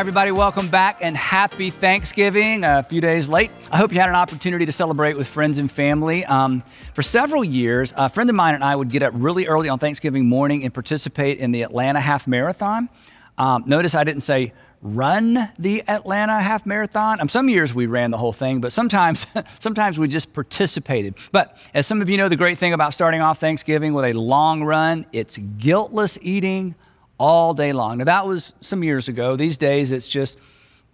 Everybody. Welcome back and happy Thanksgiving. A few days late. I hope you had an opportunity to celebrate with friends and family. Um, for several years, a friend of mine and I would get up really early on Thanksgiving morning and participate in the Atlanta Half Marathon. Um, notice I didn't say run the Atlanta Half Marathon. Um, some years we ran the whole thing, but sometimes, sometimes we just participated. But as some of you know, the great thing about starting off Thanksgiving with a long run, it's guiltless eating all day long. Now, that was some years ago. These days, it's just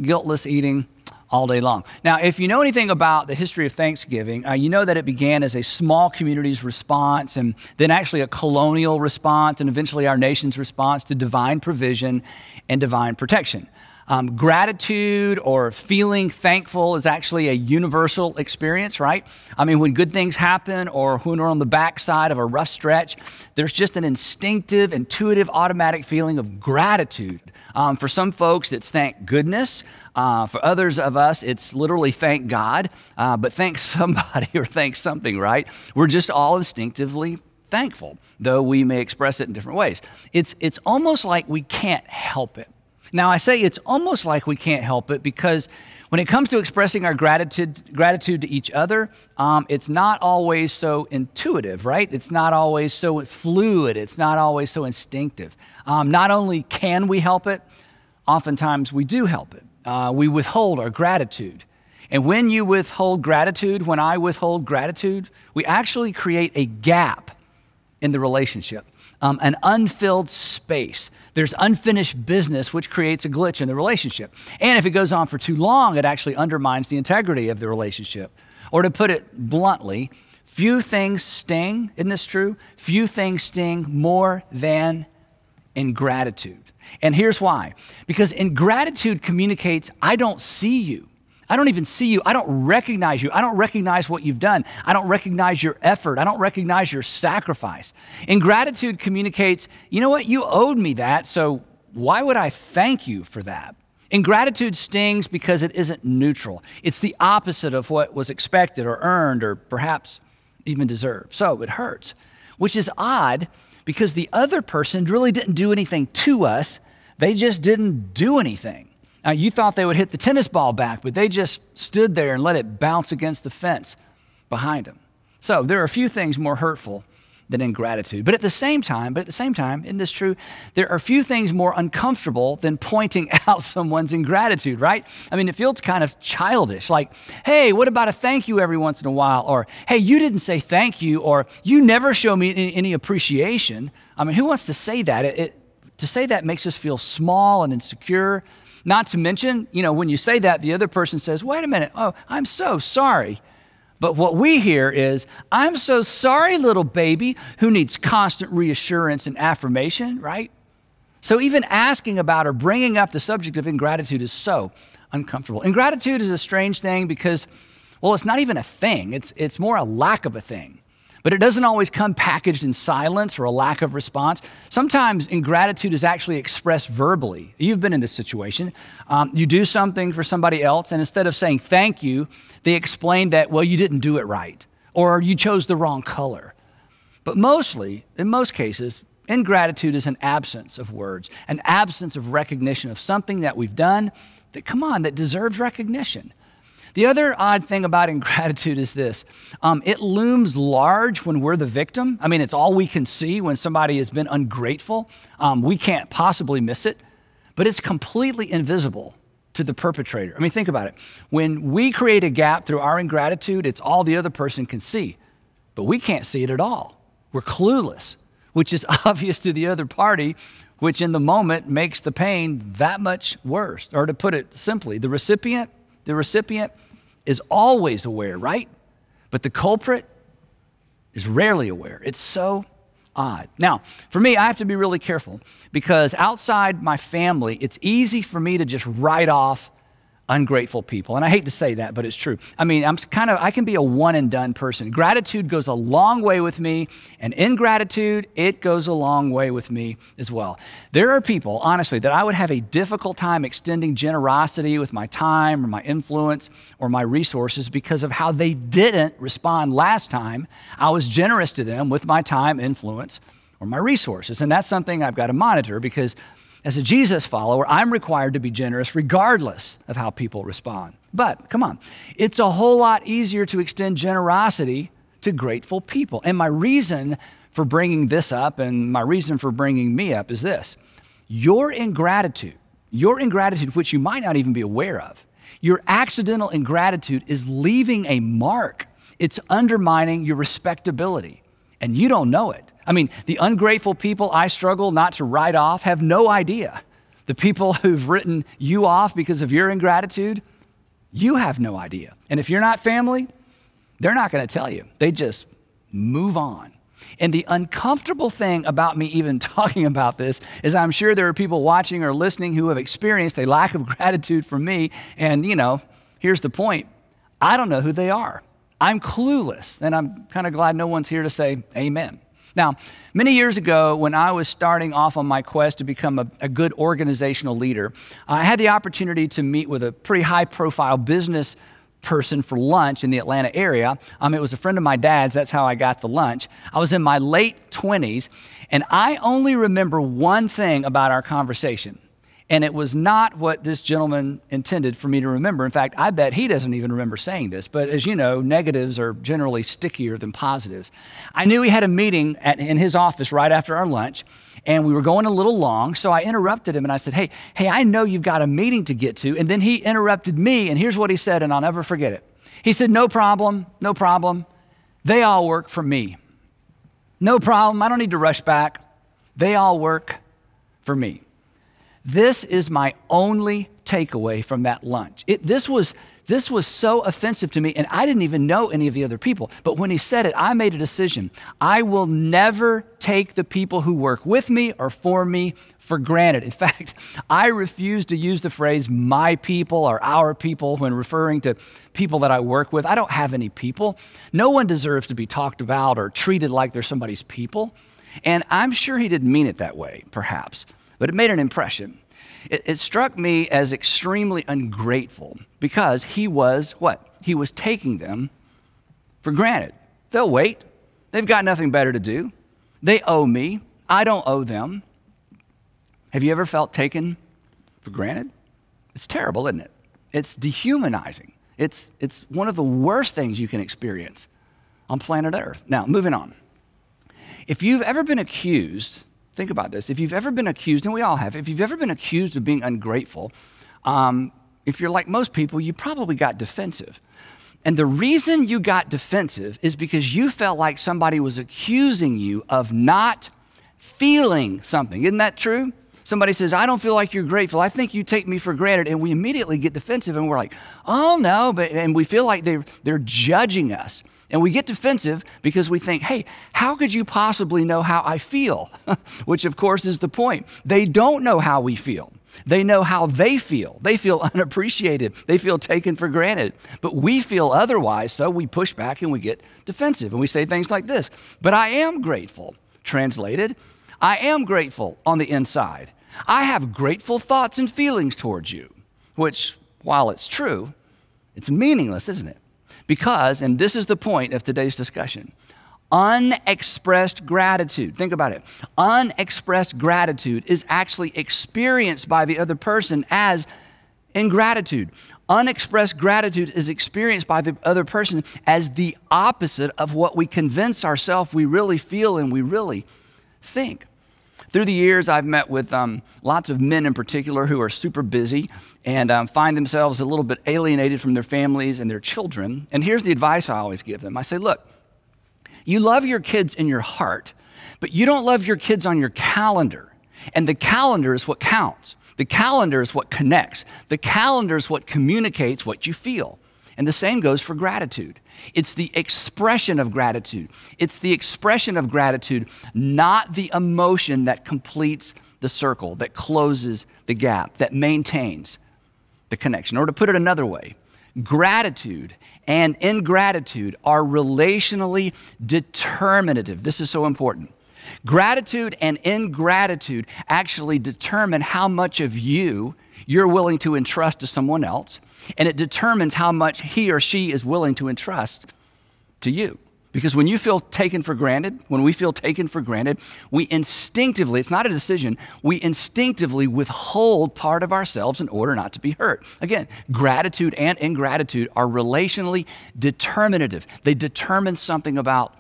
guiltless eating all day long. Now, if you know anything about the history of Thanksgiving, uh, you know that it began as a small community's response and then actually a colonial response and eventually our nation's response to divine provision and divine protection. Um, gratitude or feeling thankful is actually a universal experience, right? I mean, when good things happen or when we're on the backside of a rough stretch, there's just an instinctive, intuitive, automatic feeling of gratitude. Um, for some folks, it's thank goodness. Uh, for others of us, it's literally thank God, uh, but thank somebody or thank something, right? We're just all instinctively thankful, though we may express it in different ways. It's, it's almost like we can't help it. Now, I say it's almost like we can't help it because when it comes to expressing our gratitude, gratitude to each other, um, it's not always so intuitive, right? It's not always so fluid. It's not always so instinctive. Um, not only can we help it, oftentimes we do help it. Uh, we withhold our gratitude. And when you withhold gratitude, when I withhold gratitude, we actually create a gap in the relationship, um, an unfilled space there's unfinished business, which creates a glitch in the relationship. And if it goes on for too long, it actually undermines the integrity of the relationship. Or to put it bluntly, few things sting, isn't this true? Few things sting more than ingratitude. And here's why because ingratitude communicates, I don't see you. I don't even see you. I don't recognize you. I don't recognize what you've done. I don't recognize your effort. I don't recognize your sacrifice. Ingratitude communicates, you know what? You owed me that, so why would I thank you for that? Ingratitude stings because it isn't neutral. It's the opposite of what was expected or earned or perhaps even deserved. So it hurts, which is odd because the other person really didn't do anything to us, they just didn't do anything. Uh, you thought they would hit the tennis ball back, but they just stood there and let it bounce against the fence behind them. So there are a few things more hurtful than ingratitude. But at the same time, but at the same time, isn't this true? There are a few things more uncomfortable than pointing out someone's ingratitude, right? I mean, it feels kind of childish. Like, hey, what about a thank you every once in a while? Or, hey, you didn't say thank you, or you never show me any, any appreciation. I mean, who wants to say that? It, it, to say that makes us feel small and insecure. Not to mention, you know, when you say that, the other person says, wait a minute, oh, I'm so sorry. But what we hear is, I'm so sorry, little baby, who needs constant reassurance and affirmation, right? So even asking about or bringing up the subject of ingratitude is so uncomfortable. Ingratitude is a strange thing because, well, it's not even a thing, it's, it's more a lack of a thing. But it doesn't always come packaged in silence or a lack of response. Sometimes ingratitude is actually expressed verbally. You've been in this situation. Um, you do something for somebody else, and instead of saying thank you, they explain that, well, you didn't do it right, or you chose the wrong color. But mostly, in most cases, ingratitude is an absence of words, an absence of recognition of something that we've done that, come on, that deserves recognition. The other odd thing about ingratitude is this um, it looms large when we're the victim. I mean, it's all we can see when somebody has been ungrateful. Um, we can't possibly miss it, but it's completely invisible to the perpetrator. I mean, think about it. When we create a gap through our ingratitude, it's all the other person can see, but we can't see it at all. We're clueless, which is obvious to the other party, which in the moment makes the pain that much worse. Or to put it simply, the recipient, the recipient is always aware, right? But the culprit is rarely aware. It's so odd. Now, for me, I have to be really careful because outside my family, it's easy for me to just write off ungrateful people. And I hate to say that, but it's true. I mean, I'm kind of, I can be a one and done person. Gratitude goes a long way with me, and ingratitude, it goes a long way with me as well. There are people, honestly, that I would have a difficult time extending generosity with my time or my influence or my resources because of how they didn't respond last time I was generous to them with my time, influence, or my resources. And that's something I've got to monitor because As a Jesus follower, I'm required to be generous regardless of how people respond. But come on, it's a whole lot easier to extend generosity to grateful people. And my reason for bringing this up and my reason for bringing me up is this your ingratitude, your ingratitude, which you might not even be aware of, your accidental ingratitude is leaving a mark. It's undermining your respectability, and you don't know it. I mean, the ungrateful people I struggle not to write off have no idea. The people who've written you off because of your ingratitude, you have no idea. And if you're not family, they're not going to tell you. They just move on. And the uncomfortable thing about me even talking about this is I'm sure there are people watching or listening who have experienced a lack of gratitude from me. And, you know, here's the point I don't know who they are. I'm clueless. And I'm kind of glad no one's here to say amen. Now, many years ago, when I was starting off on my quest to become a, a, good organizational leader, I had the opportunity to meet with a pretty high profile business person for lunch in the Atlanta area. Um, it was a friend of my dad's. That's how I got the lunch. I was in my late 20s, and I only remember one thing about our conversation. And it was not what this gentleman intended for me to remember. In fact, I bet he doesn't even remember saying this. But as you know, negatives are generally stickier than positives. I knew he had a meeting at, in his office right after our lunch, and we were going a little long. So I interrupted him and I said, Hey, hey, I know you've got a meeting to get to. And then he interrupted me, and here's what he said, and I'll never forget it. He said, No problem, no problem. They all work for me. No problem. I don't need to rush back. They all work for me. This is my only takeaway from that lunch. It, this, was, this was so offensive to me, and I didn't even know any of the other people. But when he said it, I made a decision. I will never take the people who work with me or for me for granted. In fact, I refuse to use the phrase my people or our people when referring to people that I work with. I don't have any people. No one deserves to be talked about or treated like they're somebody's people. And I'm sure he didn't mean it that way, perhaps but it made an impression. It, it, struck me as extremely ungrateful because he was what? He was taking them for granted. They'll wait. They've got nothing better to do. They owe me. I don't owe them. Have you ever felt taken for granted? It's terrible, isn't it? It's dehumanizing. It's, it's one of the worst things you can experience on planet Earth. Now, moving on. If you've ever been accused Think about this. If you've ever been accused, and we all have, if you've ever been accused of being ungrateful, um, if you're like most people, you probably got defensive. And the reason you got defensive is because you felt like somebody was accusing you of not feeling something. Isn't that true? Somebody says, I don't feel like you're grateful. I think you take me for granted. And we immediately get defensive and we're like, oh no, but and we feel like they're, they're judging us. And we get defensive because we think, hey, how could you possibly know how I feel? Which, of course, is the point. They don't know how we feel. They know how they feel. They feel unappreciated. They feel taken for granted. But we feel otherwise, so we push back and we get defensive. And we say things like this But I am grateful. Translated, I am grateful on the inside. I have grateful thoughts and feelings towards you, which, while it's true, it's meaningless, isn't it? Because, and this is the point of today's discussion, unexpressed gratitude, think about it. Unexpressed gratitude is actually experienced by the other person as ingratitude. Unexpressed gratitude is experienced by the other person as the opposite of what we convince ourselves we really feel and we really think. Through the years, I've met with um, lots of men in particular who are super busy and um, find themselves a little bit alienated from their families and their children. And here's the advice I always give them I say, look, you love your kids in your heart, but you don't love your kids on your calendar. And the calendar is what counts. The calendar is what connects. The calendar is what communicates what you feel. And the same goes for gratitude. It's the expression of gratitude. It's the expression of gratitude, not the emotion that completes the circle, that closes the gap, that maintains the connection. Or to put it another way, gratitude and ingratitude are relationally determinative. This is so important. Gratitude and ingratitude actually determine how much of you you're willing to entrust to someone else, and it determines how much he or she is willing to entrust to you. Because when you feel taken for granted, when we feel taken for granted, we instinctively, it's not a decision, we instinctively withhold part of ourselves in order not to be hurt. Again, gratitude and ingratitude are relationally determinative, they determine something about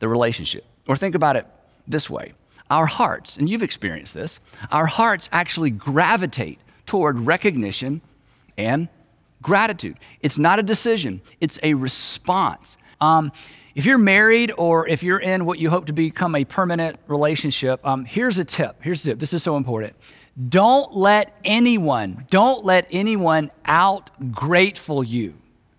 the relationship. Or think about it this way our hearts, and you've experienced this, our hearts actually gravitate toward recognition and gratitude. It's not a decision, it's a response. Um, if you're married or if you're in what you hope to become a permanent relationship, um, here's a tip. Here's a tip. This is so important. Don't let anyone, don't let anyone out grateful you.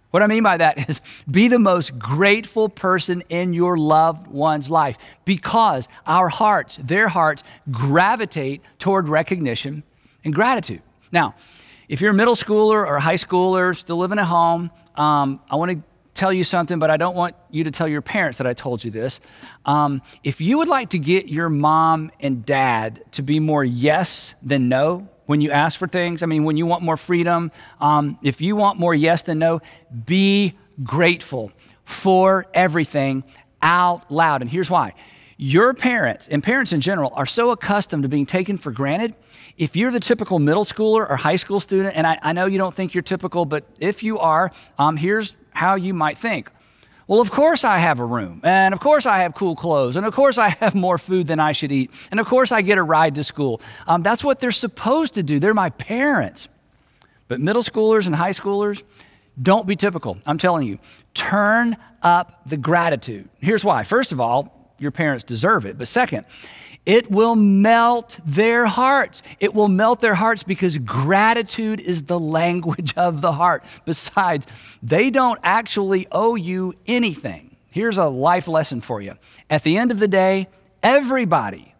What I mean by that is be the most grateful person in your loved one's life because our hearts, their hearts, gravitate toward recognition and gratitude. Now, if you're a middle schooler or a high schooler still living at home, um, I want to tell you something, but I don't want you to tell your parents that I told you this. Um, if you would like to get your mom and dad to be more yes than no, when you ask for things. I mean, when you want more freedom, um, if you want more yes than no, be grateful for everything out loud. And here's why your parents, and parents in general, are so accustomed to being taken for granted. If you're the typical middle schooler or high school student, and I, I know you don't think you're typical, but if you are, um, here's how you might think. Well, of course I have a room, and of course I have cool clothes, and of course I have more food than I should eat, and of course I get a ride to school. Um, that's what they're supposed to do. They're my parents. But middle schoolers and high schoolers, don't be typical. I'm telling you, turn up the gratitude. Here's why. First of all, your parents deserve it. But second, it will melt their hearts. It will melt their hearts because gratitude is the language of the heart. Besides, they don't actually owe you anything. Here's a life lesson for you. At the end of the day, everybody,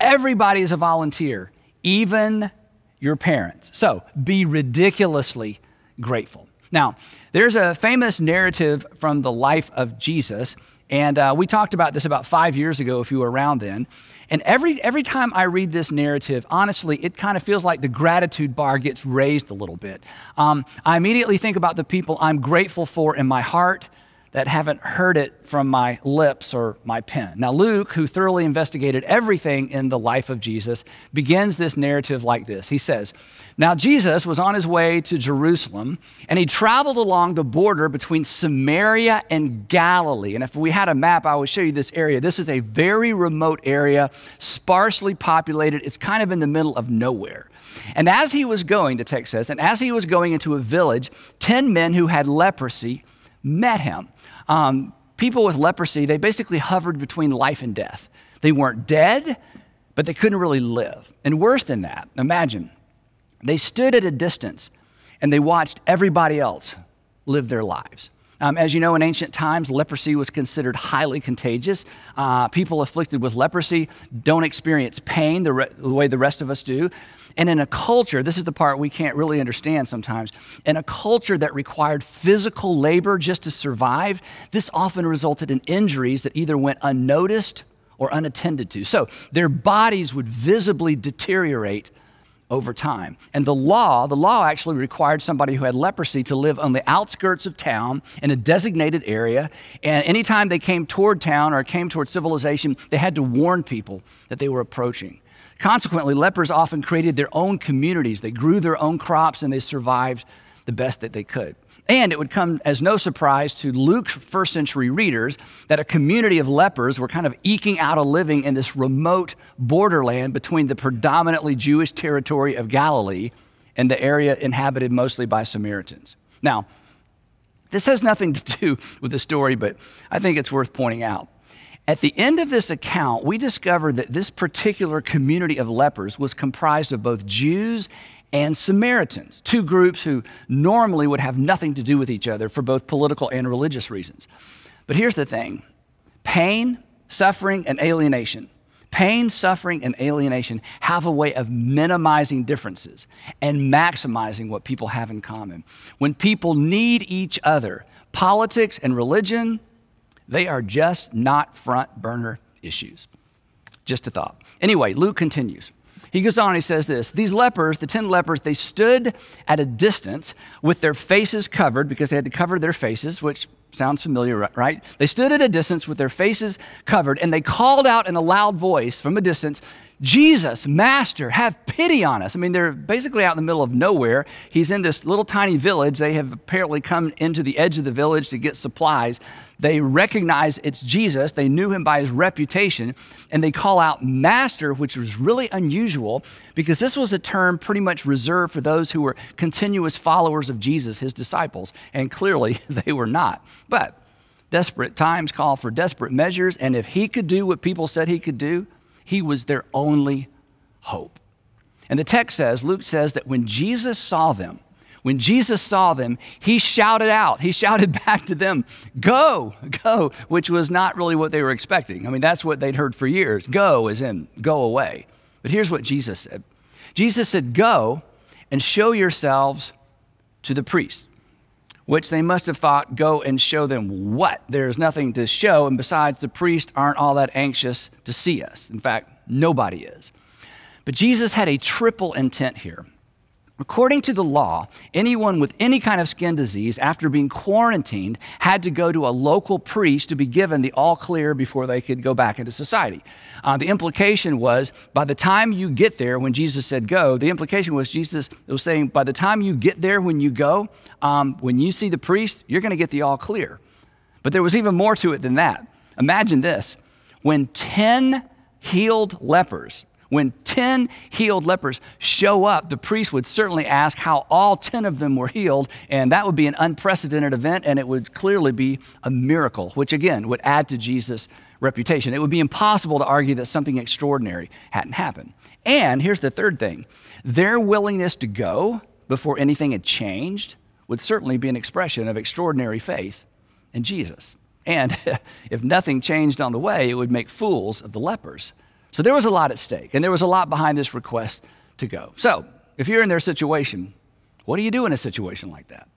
everybody is a volunteer, even your parents. So be ridiculously grateful. Now, there's a famous narrative from the life of Jesus, and uh, we talked about this about five years ago if you were around then. And every, every time I read this narrative, honestly, it kind of feels like the gratitude bar gets raised a little bit. Um, I immediately think about the people I'm grateful for in my heart that haven't heard it from my lips or my pen. Now, Luke, who thoroughly investigated everything in the life of Jesus, begins this narrative like this. He says, Now Jesus was on his way to Jerusalem, and he traveled along the border between Samaria and Galilee. And if we had a map, I would show you this area. This is a very remote area, sparsely populated. It's kind of in the middle of nowhere. And as he was going, the text says, and as he was going into a village, 10 men who had leprosy met him. Um, people with leprosy, they basically hovered between life and death. They weren't dead, but they couldn't really live. And worse than that, imagine they stood at a distance and they watched everybody else live their lives. Um, as you know, in ancient times, leprosy was considered highly contagious. Uh, people afflicted with leprosy don't experience pain the, the way the rest of us do. And in a culture, this is the part we can't really understand sometimes, in a culture that required physical labor just to survive, this often resulted in injuries that either went unnoticed or unattended to. So their bodies would visibly deteriorate over time. And the law, the law actually required somebody who had leprosy to live on the outskirts of town in a designated area. And anytime they came toward town or came toward civilization, they had to warn people that they were approaching. Consequently, lepers often created their own communities. They grew their own crops and they survived the best that they could. And it would come as no surprise to Luke's first century readers that a community of lepers were kind of eking out a living in this remote borderland between the predominantly Jewish territory of Galilee and the area inhabited mostly by Samaritans. Now, this has nothing to do with the story, but I think it's worth pointing out. At the end of this account, we discover that this particular community of lepers was comprised of both Jews and Samaritans, two groups who normally would have nothing to do with each other for both political and religious reasons. But here's the thing pain, suffering, and alienation. Pain, suffering, and alienation have a way of minimizing differences and maximizing what people have in common. When people need each other, politics and religion, they are just not front burner issues. Just a thought. Anyway, Luke continues. He goes on he says this These lepers, the 10 lepers, they stood at a distance with their faces covered because they had to cover their faces, which Sounds familiar, right? They stood at a distance with their faces covered, and they called out in a loud voice from a distance, Jesus, Master, have pity on us. I mean, they're basically out in the middle of nowhere. He's in this little tiny village. They have apparently come into the edge of the village to get supplies. They recognize it's Jesus. They knew him by his reputation, and they call out Master, which was really unusual because this was a term pretty much reserved for those who were continuous followers of Jesus, his disciples, and clearly they were not. But desperate times call for desperate measures, and if he could do what people said he could do, he was their only hope. And the text says, Luke says that when Jesus saw them, when Jesus saw them, he shouted out, he shouted back to them, Go, go, which was not really what they were expecting. I mean, that's what they'd heard for years. Go is in go away. But here's what Jesus said Jesus said, Go and show yourselves to the priests which they must have thought, go and show them what? There's nothing to show, and besides, the priests aren't all that anxious to see us. In fact, nobody is. But Jesus had a triple intent here. According to the law, anyone with any kind of skin disease, after being quarantined, had to go to a local priest to be given the all clear before they could go back into society. Uh, the implication was by the time you get there, when Jesus said go, the implication was Jesus was saying, by the time you get there, when you go, um, when you see the priest, you're going to get the all clear. But there was even more to it than that. Imagine this when 10 healed lepers, when 10 healed lepers show up, the priest would certainly ask how all 10 of them were healed, and that would be an unprecedented event, and it would clearly be a miracle, which again would add to Jesus' reputation. It would be impossible to argue that something extraordinary hadn't happened. And here's the third thing their willingness to go before anything had changed would certainly be an expression of extraordinary faith in Jesus. And if nothing changed on the way, it would make fools of the lepers. So there was a lot at stake, and there was a lot behind this request to go. So if you're in their situation, what do you do in a situation like that?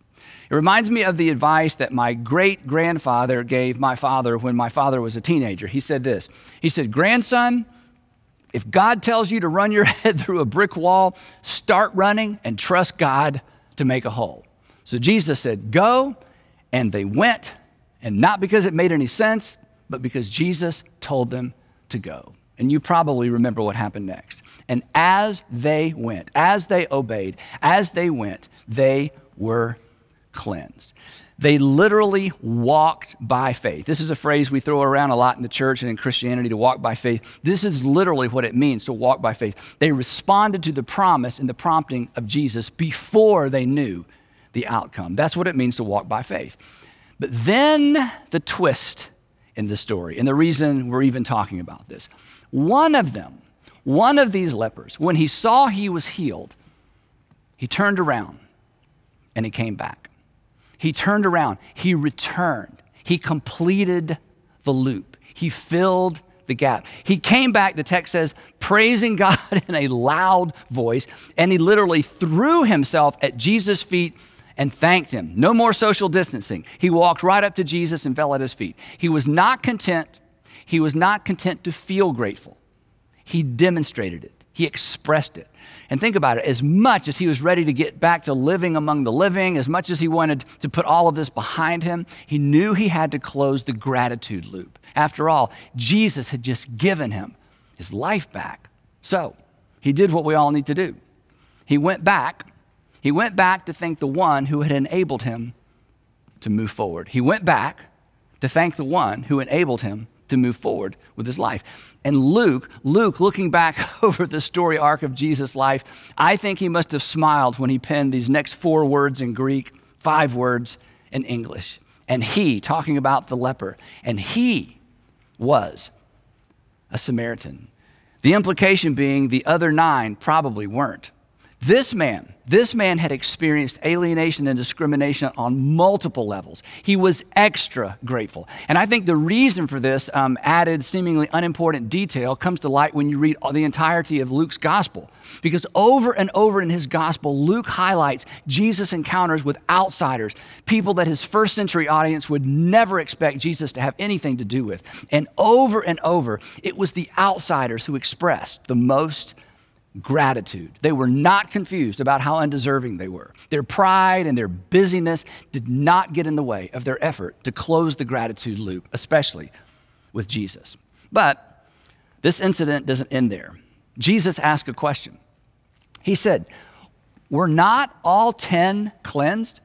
It reminds me of the advice that my great grandfather gave my father when my father was a teenager. He said this He said, Grandson, if God tells you to run your head through a brick wall, start running and trust God to make a hole. So Jesus said, Go, and they went, and not because it made any sense, but because Jesus told them to go. And you probably remember what happened next. And as they went, as they obeyed, as they went, they were cleansed. They literally walked by faith. This is a phrase we throw around a lot in the church and in Christianity to walk by faith. This is literally what it means to walk by faith. They responded to the promise and the prompting of Jesus before they knew the outcome. That's what it means to walk by faith. But then the twist in the story, and the reason we're even talking about this. One of them, one of these lepers, when he saw he was healed, he turned around and he came back. He turned around, he returned, he completed the loop, he filled the gap. He came back, the text says, praising God in a loud voice, and he literally threw himself at Jesus' feet and thanked him. No more social distancing. He walked right up to Jesus and fell at his feet. He was not content he was not content to feel grateful, he demonstrated it, he expressed it. And think about it as much as he was ready to get back to living among the living, as much as he wanted to put all of this behind him, he knew he had to close the gratitude loop. After all, Jesus had just given him his life back. So he did what we all need to do. He went back. He went back to thank the one who had enabled him to move forward. He went back to thank the one who enabled him to move forward with his life. And Luke, Luke, looking back over the story arc of Jesus' life, I think he must have smiled when he penned these next four words in Greek, five words in English. And he, talking about the leper, and he was a Samaritan. The implication being the other nine probably weren't. This man, this man had experienced alienation and discrimination on multiple levels. He was extra grateful. And I think the reason for this um, added, seemingly unimportant detail comes to light when you read the entirety of Luke's gospel. Because over and over in his gospel, Luke highlights Jesus' encounters with outsiders, people that his first century audience would never expect Jesus to have anything to do with. And over and over, it was the outsiders who expressed the most gratitude. They were not confused about how undeserving they were. Their pride and their busyness did not get in the way of their effort to close the gratitude loop, especially with Jesus. But this incident doesn't end there. Jesus asked a question. He said, Were not all 10 cleansed?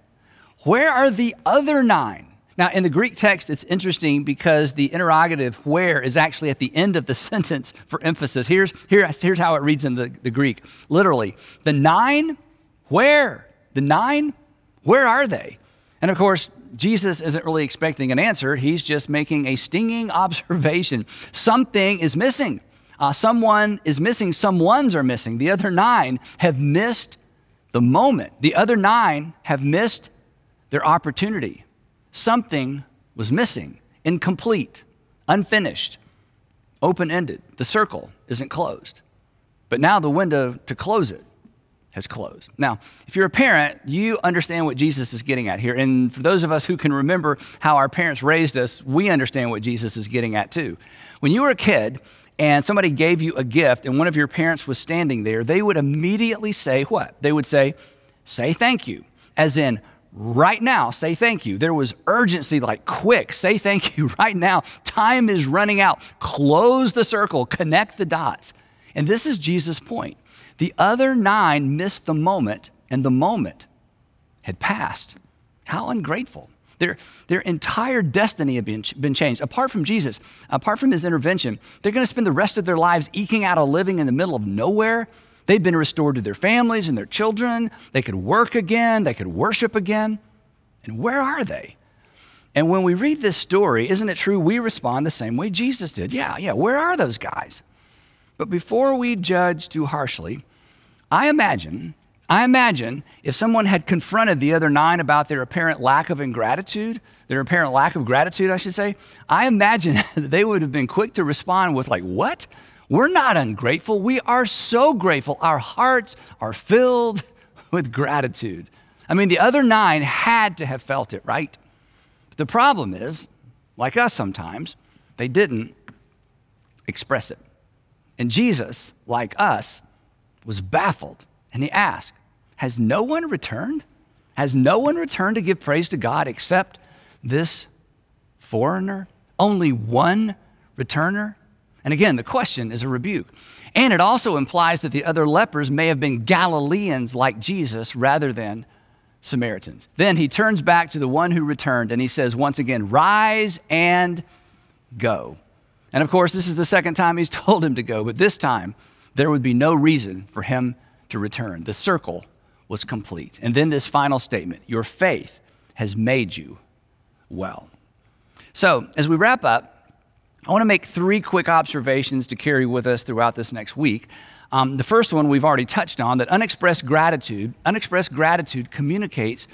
Where are the other nine? Now, in the Greek text, it's interesting because the interrogative where is actually at the end of the sentence for emphasis. Here's, here, here's how it reads in the, the Greek literally, the nine, where? The nine, where are they? And of course, Jesus isn't really expecting an answer. He's just making a stinging observation. Something is missing. Uh, someone is missing. Some ones are missing. The other nine have missed the moment. The other nine have missed their opportunity something was missing, incomplete, unfinished, open ended. The circle isn't closed. But now the window to close it has closed. Now, if you're a parent, you understand what Jesus is getting at here. And for those of us who can remember how our parents raised us, we understand what Jesus is getting at too. When you were a kid and somebody gave you a gift and one of your parents was standing there, they would immediately say what? They would say, say thank you, as in, right now, say thank you. There was urgency, like quick, say thank you right now. Time is running out. Close the circle, connect the dots. And this is Jesus' point. The other nine missed the moment, and the moment had passed. How ungrateful. Their, their entire destiny had been, been changed. Apart from Jesus, apart from his intervention, they're going to spend the rest of their lives eking out a living in the middle of nowhere They'd been restored to their families and their children. They could work again. They could worship again. And where are they? And when we read this story, isn't it true we respond the same way Jesus did? Yeah, yeah, where are those guys? But before we judge too harshly, I imagine, I imagine if someone had confronted the other nine about their apparent lack of ingratitude, their apparent lack of gratitude, I should say, I imagine they would have been quick to respond with, like, what? We're not ungrateful. We are so grateful. Our hearts are filled with gratitude. I mean, the other nine had to have felt it, right? But the problem is, like us sometimes, they didn't express it. And Jesus, like us, was baffled and he asked, Has no one returned? Has no one returned to give praise to God except this foreigner? Only one returner? And again, the question is a rebuke. And it also implies that the other lepers may have been Galileans like Jesus rather than Samaritans. Then he turns back to the one who returned and he says once again, Rise and go. And of course, this is the second time he's told him to go, but this time there would be no reason for him to return. The circle was complete. And then this final statement Your faith has made you well. So, as we wrap up, I want to make three quick observations to carry with us throughout this next week. Um, the first one we've already touched on that unexpressed gratitude, unexpressed gratitude communicates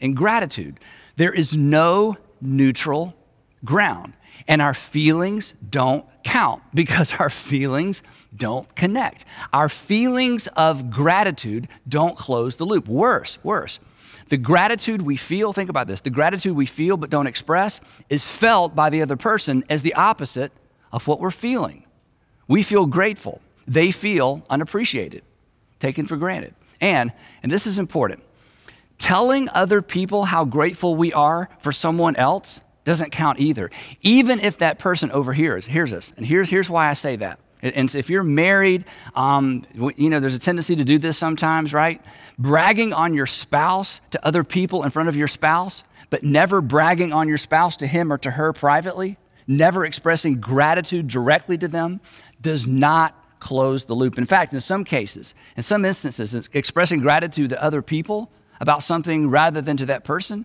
in gratitude. There is no neutral ground, and our feelings don't count because our feelings don't connect. Our feelings of gratitude don't close the loop. Worse, worse. The gratitude we feel, think about this, the gratitude we feel but don't express is felt by the other person as the opposite of what we're feeling. We feel grateful, they feel unappreciated, taken for granted. And, and this is important, telling other people how grateful we are for someone else doesn't count either. Even if that person overhears, hears us. And here's, here's why I say that. And if you're married, um, you know, there's a tendency to do this sometimes, right? Bragging on your spouse to other people in front of your spouse, but never bragging on your spouse to him or to her privately, never expressing gratitude directly to them, does not close the loop. In fact, in some cases, in some instances, expressing gratitude to other people about something rather than to that person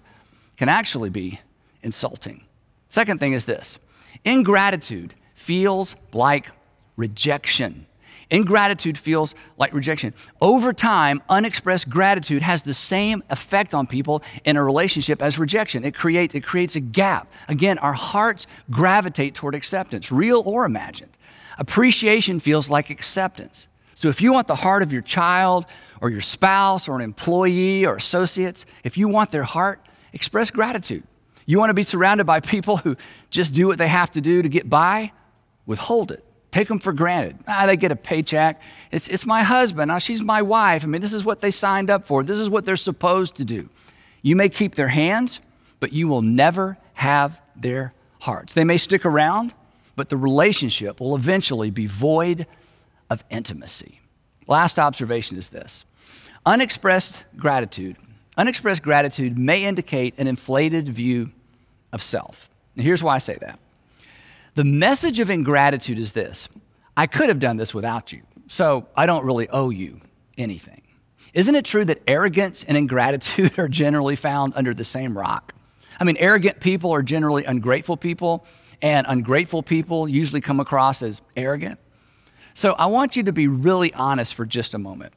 can actually be insulting. Second thing is this ingratitude feels like rejection. Ingratitude feels like rejection. Over time, unexpressed gratitude has the same effect on people in a relationship as rejection. It, create, it creates a gap. Again, our hearts gravitate toward acceptance, real or imagined. Appreciation feels like acceptance. So if you want the heart of your child or your spouse or an employee or associates, if you want their heart, express gratitude. You want to be surrounded by people who just do what they have to do to get by? Withhold it take them for granted. Ah, they get a paycheck. It's, it's my husband. Ah, she's my wife. I mean, this is what they signed up for. This is what they're supposed to do. You may keep their hands, but you will never have their hearts. They may stick around, but the relationship will eventually be void of intimacy. Last observation is this unexpressed gratitude. Unexpressed gratitude may indicate an inflated view of self. And here's why I say that. The message of ingratitude is this I could have done this without you, so I don't really owe you anything. Isn't it true that arrogance and ingratitude are generally found under the same rock? I mean, arrogant people are generally ungrateful people, and ungrateful people usually come across as arrogant. So I want you to be really honest for just a moment.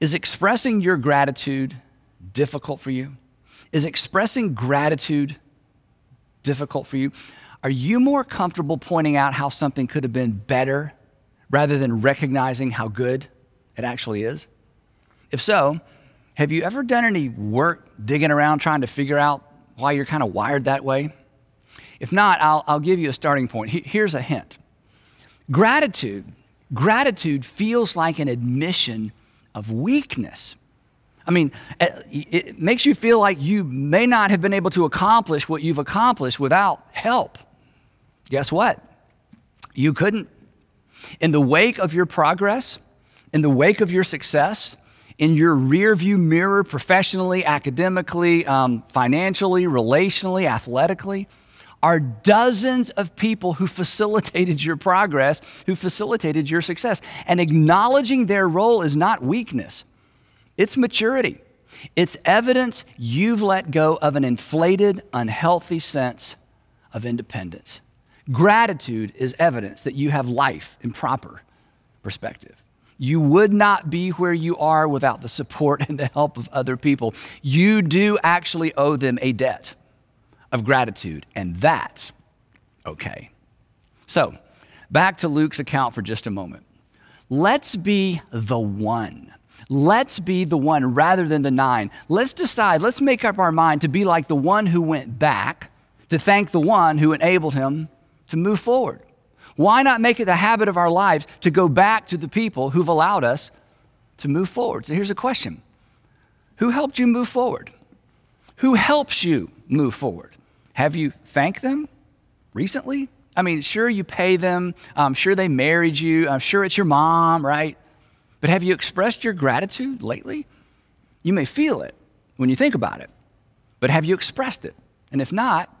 Is expressing your gratitude difficult for you? Is expressing gratitude difficult for you? Are you more comfortable pointing out how something could have been better rather than recognizing how good it actually is? If so, have you ever done any work digging around trying to figure out why you're kind of wired that way? If not, I'll, I'll give you a starting point. Here's a hint gratitude. Gratitude feels like an admission of weakness. I mean, it makes you feel like you may not have been able to accomplish what you've accomplished without help. Guess what? You couldn't. In the wake of your progress, in the wake of your success, in your rearview mirror, professionally, academically, um, financially, relationally, athletically, are dozens of people who facilitated your progress, who facilitated your success. And acknowledging their role is not weakness, it's maturity. It's evidence you've let go of an inflated, unhealthy sense of independence. Gratitude is evidence that you have life in proper perspective. You would not be where you are without the support and the help of other people. You do actually owe them a debt of gratitude, and that's okay. So, back to Luke's account for just a moment. Let's be the one. Let's be the one rather than the nine. Let's decide, let's make up our mind to be like the one who went back to thank the one who enabled him to move forward. Why not make it a habit of our lives to go back to the people who've allowed us to move forward? So here's a question Who helped you move forward? Who helps you move forward? Have you thanked them recently? I mean, sure, you pay them. I'm sure they married you. I'm sure it's your mom, right? But have you expressed your gratitude lately? You may feel it when you think about it, but have you expressed it? And if not,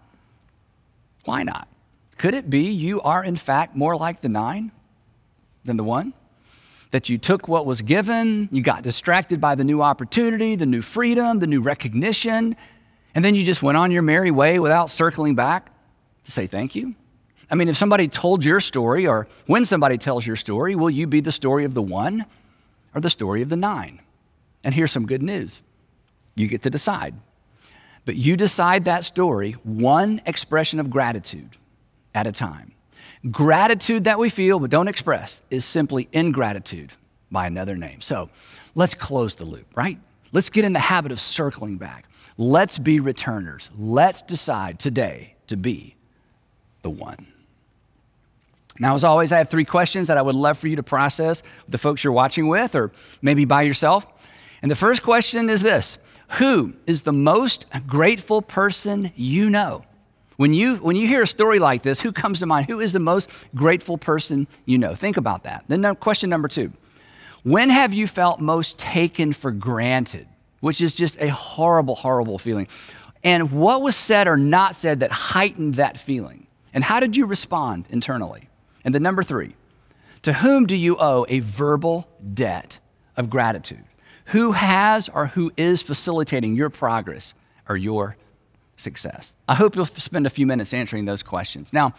why not? Could it be you are, in fact, more like the nine than the one? That you took what was given, you got distracted by the new opportunity, the new freedom, the new recognition, and then you just went on your merry way without circling back to say thank you? I mean, if somebody told your story, or when somebody tells your story, will you be the story of the one or the story of the nine? And here's some good news you get to decide. But you decide that story, one expression of gratitude at a time. Gratitude that we feel but don't express is simply ingratitude by another name. So let's close the loop, right? Let's get in the habit of circling back. Let's be returners. Let's decide today to be the one. Now, as always, I have three questions that I would love for you to process with the folks you're watching with, or maybe by yourself. And the first question is this Who is the most grateful person you know? When you, when you hear a story like this, who comes to mind? Who is the most grateful person you know? Think about that. Then, question number two When have you felt most taken for granted? Which is just a horrible, horrible feeling. And what was said or not said that heightened that feeling? And how did you respond internally? And then, number three, to whom do you owe a verbal debt of gratitude? Who has or who is facilitating your progress or your success? I hope you'll spend a few minutes answering those questions. Now,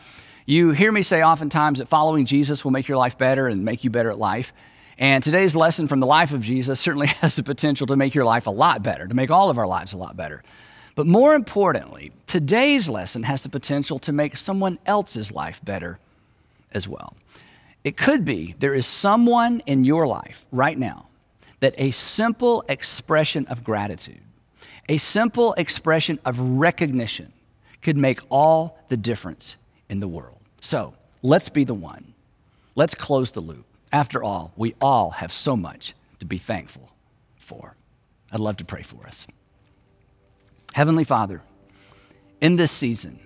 you hear me say oftentimes that following Jesus will make your life better and make you better at life. And today's lesson from the life of Jesus certainly has the potential to make your life a lot better, to make all of our lives a lot better. But more importantly, today's lesson has the potential to make someone else's life better as well. It could be there is someone in your life right now that a simple expression of gratitude a simple expression of recognition could make all the difference in the world. So let's be the one. Let's close the loop. After all, we all have so much to be thankful for. I'd love to pray for us. Heavenly Father, in this season,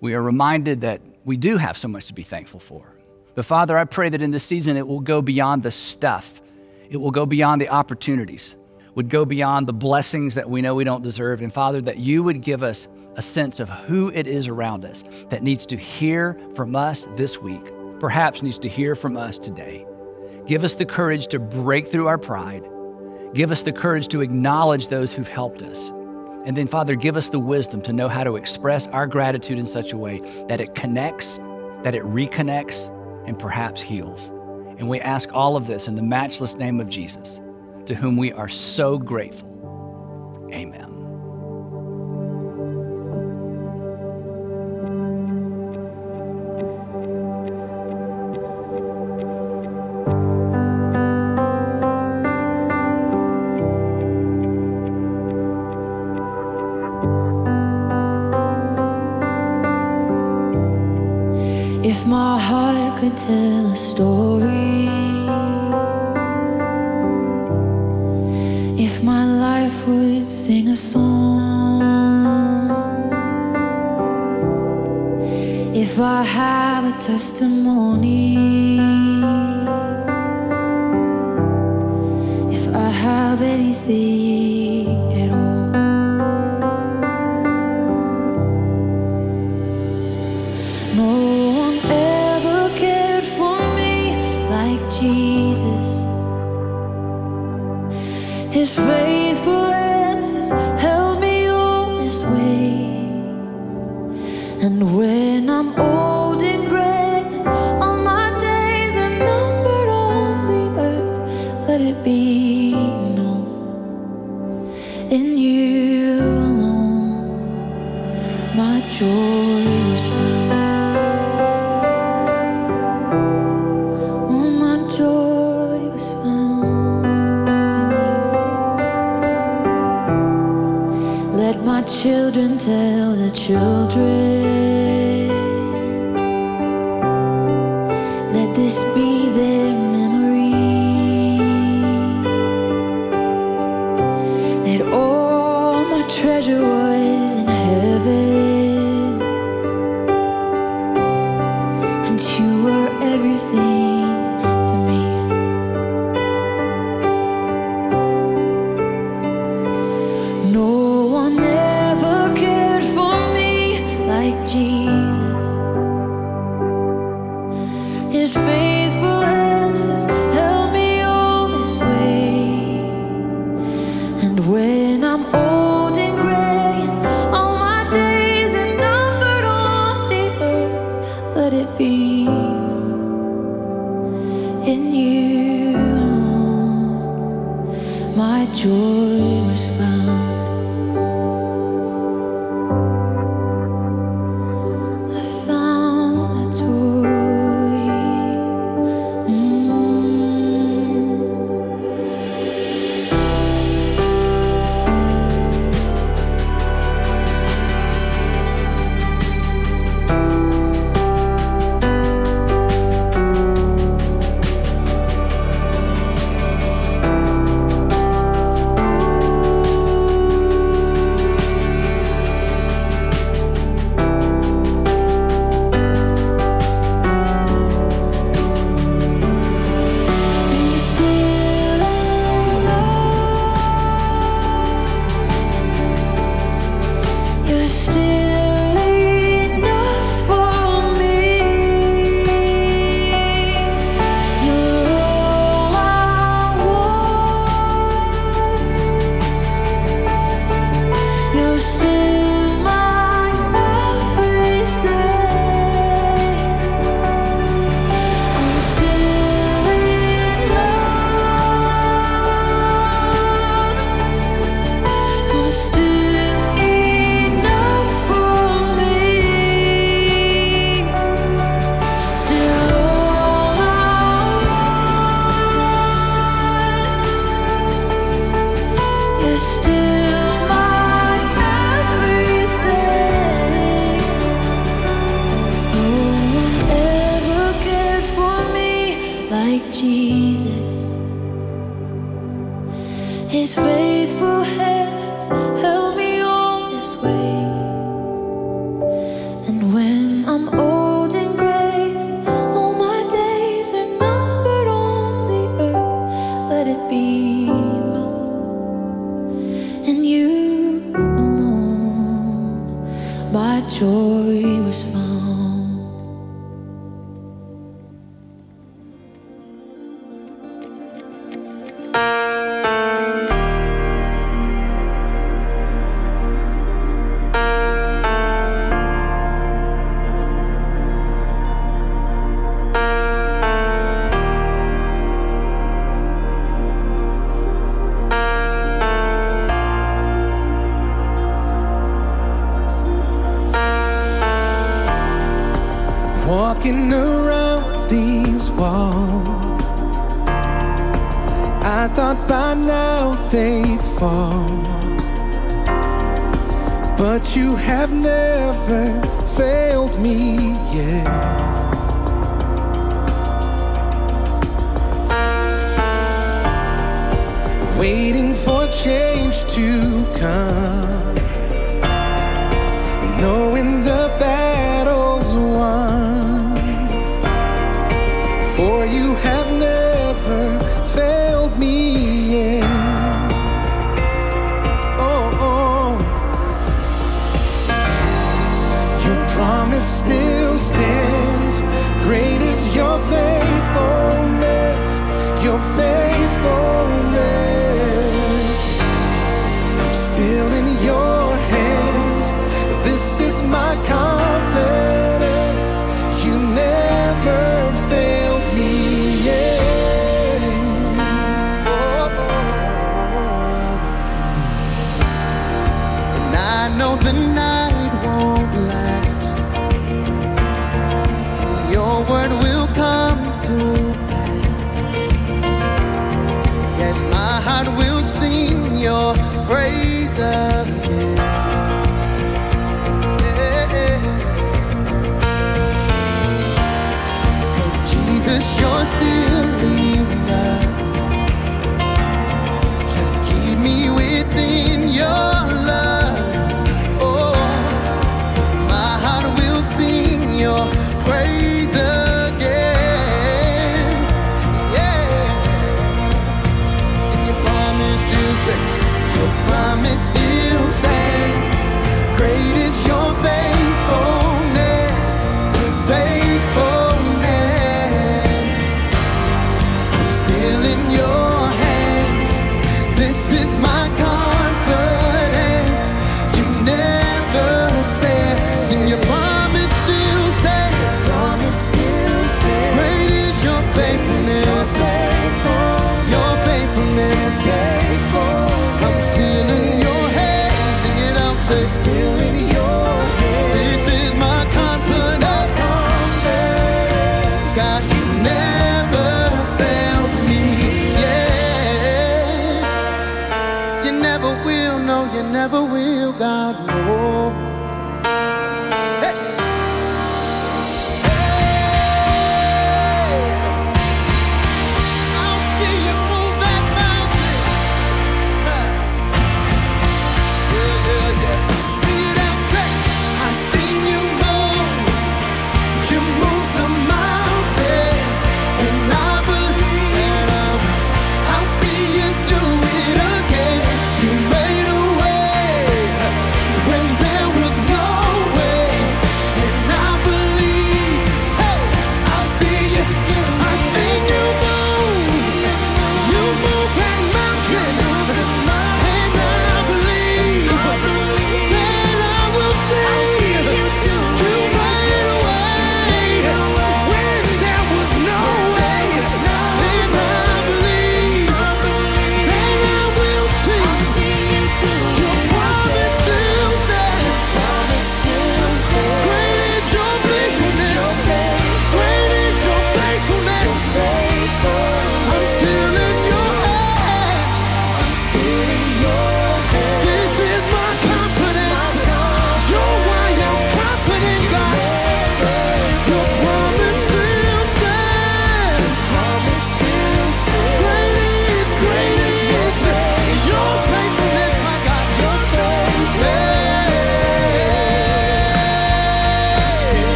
we are reminded that we do have so much to be thankful for. But Father, I pray that in this season it will go beyond the stuff, it will go beyond the opportunities, would go beyond the blessings that we know we don't deserve. And Father, that you would give us a sense of who it is around us that needs to hear from us this week, perhaps needs to hear from us today. Give us the courage to break through our pride. Give us the courage to acknowledge those who've helped us. And then, Father, give us the wisdom to know how to express our gratitude in such a way that it connects, that it reconnects, and perhaps heals. And we ask all of this in the matchless name of Jesus, to whom we are so grateful. Amen. If my heart could tell a story, if I have a testimony, children. But you have never failed me yet. Waiting for change to come.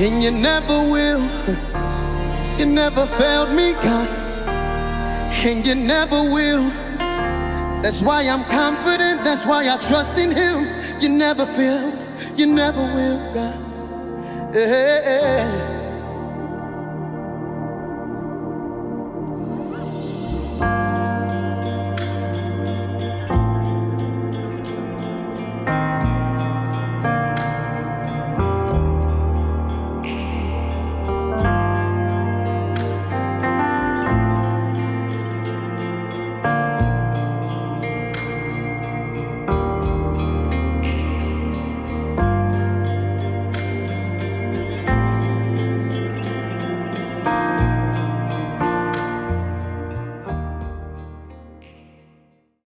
and you never will. You never failed me, God, and you never will. That's why I'm confident, that's why I trust in Him. You never fail, you never will, God. Yeah.